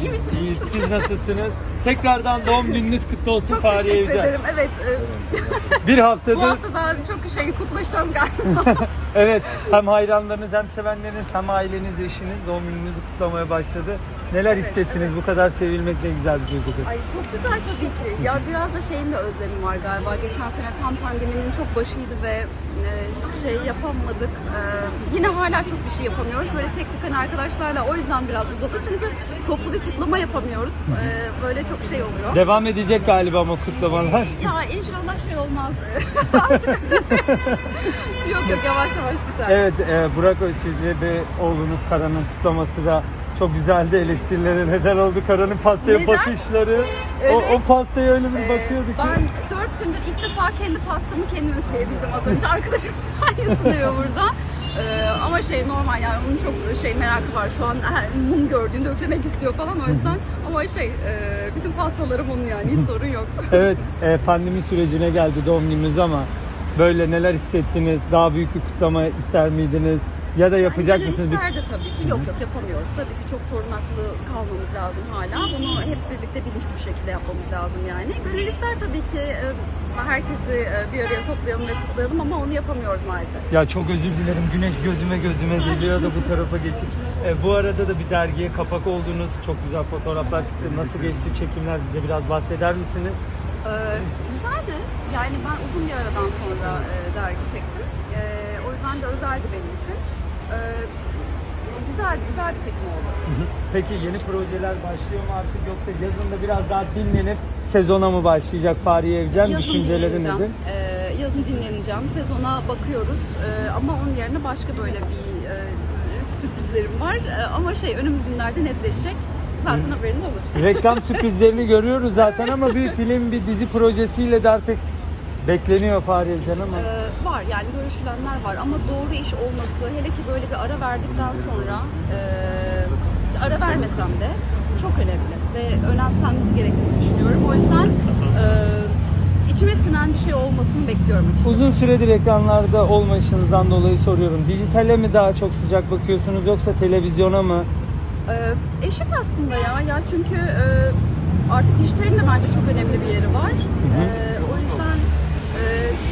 İyi misiniz? İyi, siz nasılsınız? Tekrardan doğum gününüz kutlu olsun Çok Fahriye teşekkür Evcen. ederim. Evet, e, Bir bu haftadır hafta daha çok şey kutlaşacağız galiba. evet hem hayranlarınız hem sevenleriniz hem aileniz eşiniz doğum gününüzü kutlamaya başladı. Neler Evet, hissettiniz? Bu kadar sevilmek ne güzel bir duygudur. Ay çok güzel tabii ki. Ya biraz da şeyin de özlemi var galiba. Geçen sene tam pandeminin çok başıydı ve e, hiçbir şey yapamadık. E, yine hala çok bir şey yapamıyoruz. Böyle tek tüken arkadaşlarla o yüzden biraz uzadı. Çünkü toplu bir kutlama yapamıyoruz. E, böyle çok şey oluyor. Devam edecek galiba ama kutlamalar. Ya inşallah şey olmaz. Yok yok yavaş yavaş biter. Evet, e, Burak Özçivit ve oğlunuz Kara'nın kutlaması da çok güzeldi eleştirilere neden oldu. Kara'nın pastaya Neden? bakışları. O, Evet. o pastaya öyle bir Ee, bakıyordu ki. Ben dört gündür ilk defa kendi pastamı kendim üfleyebildim az önce. Arkadaşım sayesinde burada. Ee, ama şey normal yani onun çok şey merakı var. Şu an her mum gördüğünde üflemek istiyor falan o yüzden. Ama şey e, bütün pastalarım onun yani hiç sorun yok. Evet, e, pandemi sürecine geldi doğum gününüz ama böyle neler hissettiniz? Daha büyük bir kutlama ister miydiniz? Ya da yapacak Gönül mısınız? Bir- isterdi tabii ki. Yok yok yapamıyoruz. Tabii ki çok korunaklı kalmamız lazım hala. Bunu hep birlikte bilinçli bir şekilde yapmamız lazım yani. Gönül ister tabii ki e, herkesi e, bir araya toplayalım ve kutlayalım ama onu yapamıyoruz maalesef. Ya çok özür dilerim. Güneş gözüme gözüme geliyor da bu tarafa geçip. E, bu arada da bir dergiye kapak oldunuz. Çok güzel fotoğraflar çıktı. Nasıl geçti çekimler? Bize biraz bahseder misiniz? Ee, güzeldi. Yani ben uzun bir aradan sonra e, dergi çektim. E, o yüzden de özeldi benim için. E, güzeldi, güzel bir çekim oldu. Peki yeni projeler başlıyor mu artık yoksa yazında biraz daha dinlenip sezona mı başlayacak Fahriye Evcen? Yazın Düşünceleri dinleneceğim. nedir? Ee, yazın dinleneceğim. Sezona bakıyoruz. Ee, ama onun yerine başka böyle bir e, sürprizlerim var. Ee, ama şey önümüz günlerde netleşecek. Zaten haberiniz olur. Reklam sürprizlerini görüyoruz zaten ama bir film, bir dizi projesiyle de artık bekleniyor Fahriye Evcen ama. Ee, var yani görüşülenler var ama doğru iş olması hele ki böyle bir ara verdikten sonra e, ara vermesem de çok önemli ve önemsenmesi gerektiğini düşünüyorum. O yüzden e, içime sinen bir şey olmasını bekliyorum açıkçası. Uzun süredir ekranlarda olmayışınızdan dolayı soruyorum. Dijitale mi daha çok sıcak bakıyorsunuz yoksa televizyona mı? Ee, eşit aslında ya. Ya çünkü e, artık dijitalin de bence çok önemli bir yeri var. hı. Ee, o yüzden e,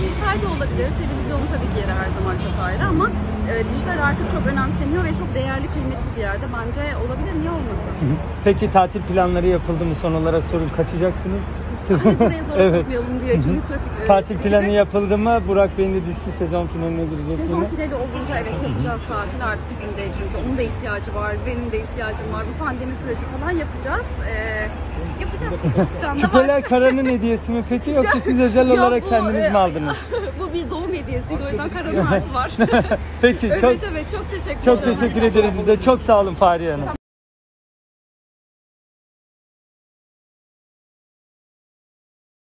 dijital de olabilir. Televizyonun tabii ki yeri her zaman çok ayrı ama e, dijital artık çok önemseniyor ve çok değerli, kıymetli bir yerde. Bence olabilir. Niye olmasın? Peki tatil planları yapıldı mı son olarak sorayım kaçacaksınız? Hani buraya zor Evet. sokmayalım diye çünkü trafik... e, Tatil planı gidecek. yapıldı mı? Burak Bey'in de dizisi sezon finaline girecek Sezon yine. finali olunca evet yapacağız tatil artık bizim de çünkü onun da ihtiyacı var, benim de ihtiyacım var. Bu pandemi süreci falan yapacağız. Ee, yapacağız. Küpeler Kara'nın hediyesi mi peki yoksa siz özel Ya olarak bu, kendiniz e, mi aldınız? bu bir doğum hediyesiydi o yüzden karanın arası var. Peki evet çok evet çok teşekkür çok ederim. teşekkür ederiz biz de. Çok sağ olun Fahriye Hanım.